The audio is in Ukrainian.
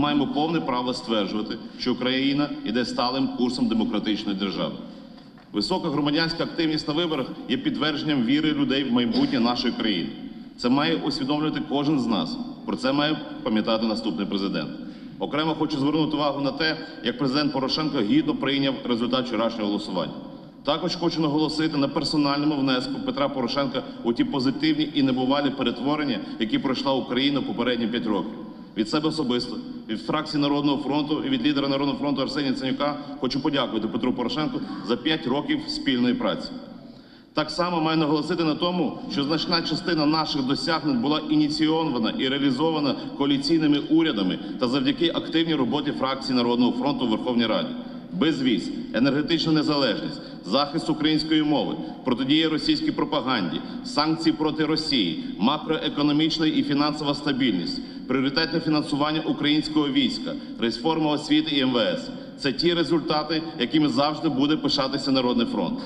маємо повне право стверджувати, що Україна йде сталим курсом демократичної держави. Висока громадянська активність на виборах є підтвердженням віри людей в майбутнє нашої країни. Це має усвідомлювати кожен з нас. Про це має пам'ятати наступний президент. Окремо хочу звернути увагу на те, як президент Порошенко гідно прийняв результат вчорашнього голосування. Також хочу наголосити на персональному внеску Петра Порошенка у ті позитивні і небувалі перетворення, які пройшла Україна попередні п'ять років. Від себе особисто, від фракції Народного фронту і від лідера Народного фронту Арсенія Ценюка хочу подякувати Петру Порошенку за п'ять років спільної праці. Так само маю наголосити на тому, що значна частина наших досягнень була ініційована і реалізована коаліційними урядами та завдяки активній роботі фракції Народного фронту у Верховній Раді. Безвіз, енергетична незалежність, захист української мови, протидія російській пропаганді, санкції проти Росії, макроекономічна і фінансова стабільність, пріоритетне фінансування українського війська, реформа освіти і МВС це ті результати, якими завжди буде пишатися Народний фронт.